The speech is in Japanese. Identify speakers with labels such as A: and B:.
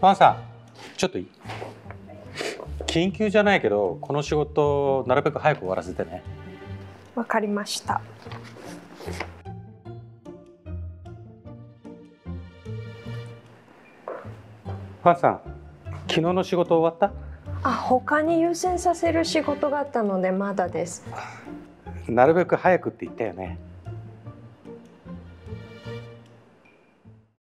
A: ファンさんちょっといい？緊急じゃないけどこの仕事なるべく早く終わらせてね。
B: わかりました。
A: ファンさん昨日の仕事終わった？
B: あ他に優先させる仕事があったのでまだです。
A: なるべく早くって言ったよね。